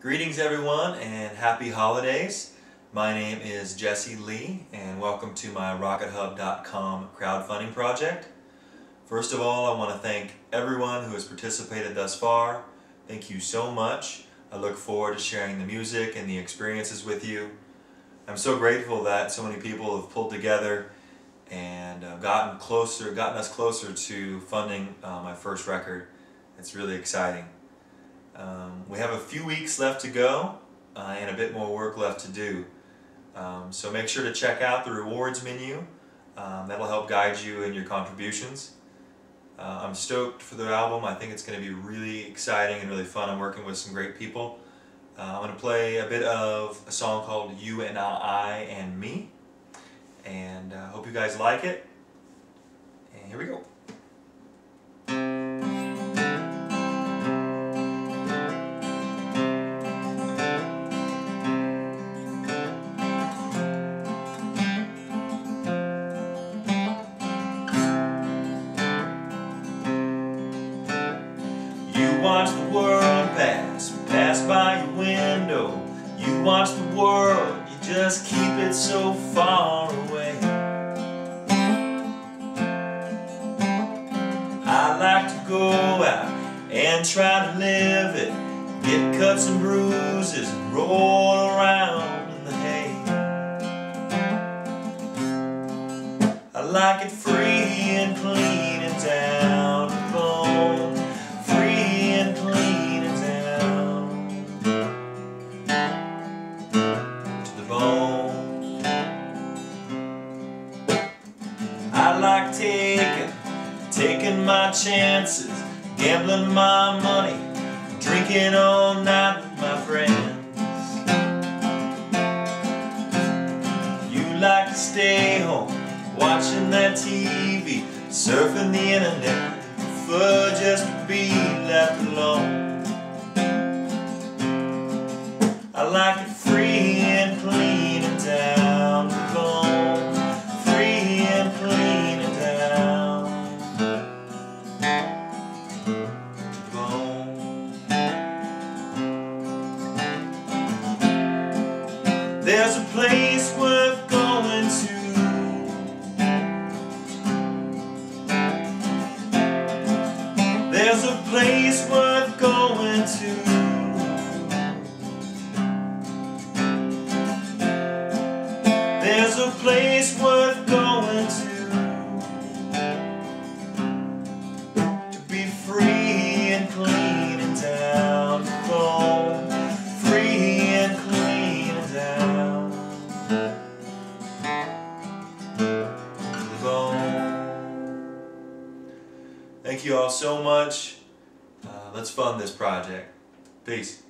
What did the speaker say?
Greetings everyone and happy holidays. My name is Jesse Lee and welcome to my RocketHub.com crowdfunding project. First of all, I want to thank everyone who has participated thus far. Thank you so much. I look forward to sharing the music and the experiences with you. I'm so grateful that so many people have pulled together and uh, gotten closer, gotten us closer to funding uh, my first record. It's really exciting. Um, we have a few weeks left to go uh, and a bit more work left to do. Um, so make sure to check out the rewards menu. Um, that'll help guide you in your contributions. Uh, I'm stoked for the album. I think it's going to be really exciting and really fun. I'm working with some great people. Uh, I'm going to play a bit of a song called You and I and Me. And I uh, hope you guys like it. And here we go. Watch the world, you just keep it so far away. I like to go out and try to live it, get cuts and bruises and roll around I like taking, my chances, gambling my money, drinking all night with my friends. You like to stay home, watching that TV, surfing the internet, prefer just to be left alone. I like it free There's a place worth going to. There's a place worth going to. There's a place worth going bone Thank you all so much. Uh, let's fund this project. Peace.